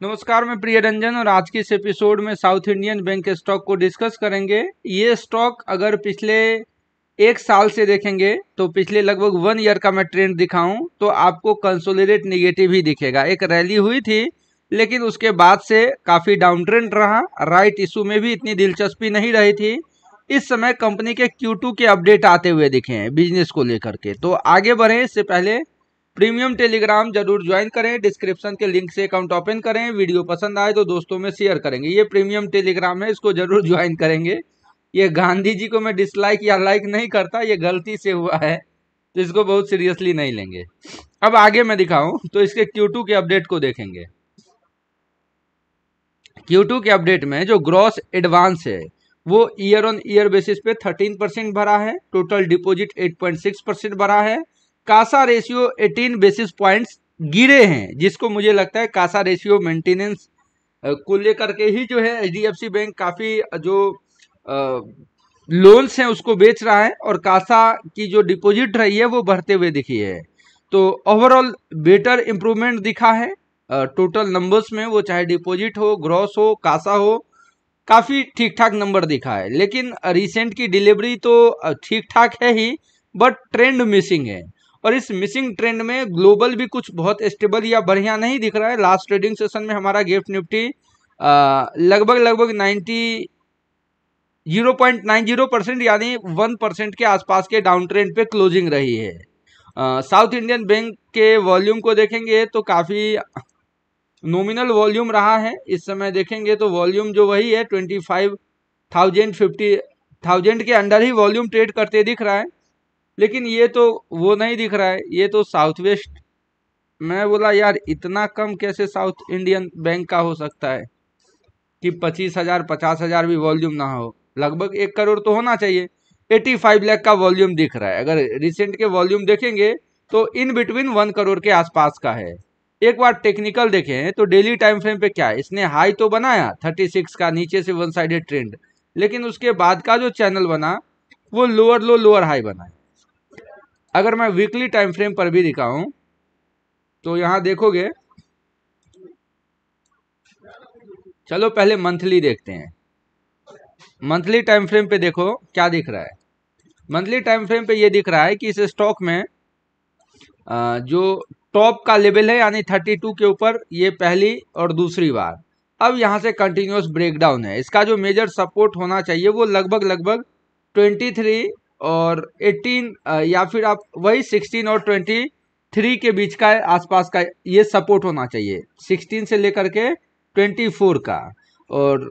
नमस्कार, मैं प्रिय रंजन और आज के इस एपिसोड में साउथ इंडियन बैंक के स्टॉक को डिस्कस करेंगे। ये स्टॉक अगर पिछले एक साल से देखेंगे तो पिछले लगभग वन ईयर का मैं ट्रेंड दिखाऊँ तो आपको कंसोलिडेट निगेटिव ही दिखेगा। एक रैली हुई थी, लेकिन उसके बाद से काफ़ी डाउन ट्रेंड रहा। राइट इशू में भी इतनी दिलचस्पी नहीं रही थी। इस समय कंपनी के Q2 के अपडेट आते हुए दिखे हैं, बिज़नेस को लेकर के। तो आगे बढ़े, इससे पहले प्रीमियम टेलीग्राम ज़रूर ज्वाइन करें। डिस्क्रिप्शन के लिंक से अकाउंट ओपन करें। वीडियो पसंद आए तो दोस्तों में शेयर करेंगे। ये प्रीमियम टेलीग्राम है, इसको ज़रूर ज्वाइन करेंगे। ये गांधी जी को मैं डिसलाइक या लाइक नहीं करता, ये गलती से हुआ है तो इसको बहुत सीरियसली नहीं लेंगे। अब आगे मैं दिखाऊँ तो इसके Q2 के अपडेट को देखेंगे। Q2 के अपडेट में जो ग्रॉस एडवांस है, वो ईयर ऑन ईयर बेसिस पे 13 परसेंट भरा है टोटल डिपॉजिट 8.6 परसेंट भरा है। कासा रेशियो 18 बेसिस पॉइंट्स गिरे हैं, जिसको मुझे लगता है कासा रेशियो मेंटेनेंस को लेकर के ही जो है एच बैंक काफ़ी जो लोन्स हैं उसको बेच रहा है और कासा की जो डिपॉजिट रही है वो बढ़ते हुए दिखी है। तो ओवरऑल बेटर इम्प्रूवमेंट दिखा है टोटल नंबर्स में वो चाहे डिपॉजिट हो ग्रॉस हो, कासा हो, काफ़ी ठीक ठाक नंबर दिखा है। लेकिन रिसेंट की डिलीवरी तो ठीक ठाक है ही बट ट्रेंड मिसिंग है। और इस मिसिंग ट्रेंड में ग्लोबल भी कुछ बहुत स्टेबल या बढ़िया नहीं दिख रहा है। लास्ट ट्रेडिंग सेशन में हमारा गिफ्ट निफ्टी लगभग लगभग ninety zero point nine zero percent यानी वन परसेंट के आसपास के डाउन ट्रेंड पे क्लोजिंग रही है। साउथ इंडियन बैंक के वॉल्यूम को देखेंगे तो काफ़ी नॉमिनल वॉल्यूम रहा है। इस समय देखेंगे तो वॉल्यूम जो वही है twenty five thousand fifty thousand के अंडर ही वॉल्यूम ट्रेड करते दिख रहा है। लेकिन ये तो वो नहीं दिख रहा है, ये तो साउथ वेस्ट मैं बोला, यार, इतना कम कैसे साउथ इंडियन बैंक का हो सकता है कि पच्चीस हज़ार, पचास हज़ार भी वॉल्यूम ना हो? लगभग एक करोड़ तो होना चाहिए। एटी फाइव लैख का वॉल्यूम दिख रहा है। अगर रिसेंट के वॉल्यूम देखेंगे तो इन बिटवीन वन करोड़ के आसपास का है। एक बार टेक्निकल देखें तो डेली टाइम फ्रेम पे क्या है? इसने हाई तो बनाया थर्टी सिक्स का नीचे से वन साइडेड ट्रेंड लेकिन उसके बाद का जो चैनल बना, वो लोअर लो लोअर हाई बना है। अगर मैं वीकली टाइम फ्रेम पर भी दिखाऊँ तो यहाँ देखोगे, चलो पहले मंथली देखते हैं। मंथली टाइम फ्रेम पे देखो क्या दिख रहा है। मंथली टाइम फ्रेम पे ये दिख रहा है कि इस स्टॉक में जो टॉप का लेवल है, यानी 32 के ऊपर, ये पहली और दूसरी बार। अब यहाँ से कंटिन्यूस ब्रेकडाउन है। इसका जो मेजर सपोर्ट होना चाहिए, वो लगभग लगभग 23 और 18 या फिर आप वही 16 और 23 के बीच का, आसपास का ये सपोर्ट होना चाहिए। 16 से लेकर के 24 का। और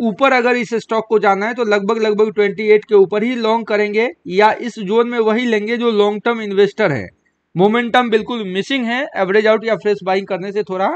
ऊपर अगर इस स्टॉक को जाना है तो लगभग लगभग 28 के ऊपर ही लॉन्ग करेंगे, या इस जोन में वही लेंगे जो लॉन्ग टर्म इन्वेस्टर है। मोमेंटम बिल्कुल मिसिंग है एवरेज आउट या फ्रेश बाइंग करने से थोड़ा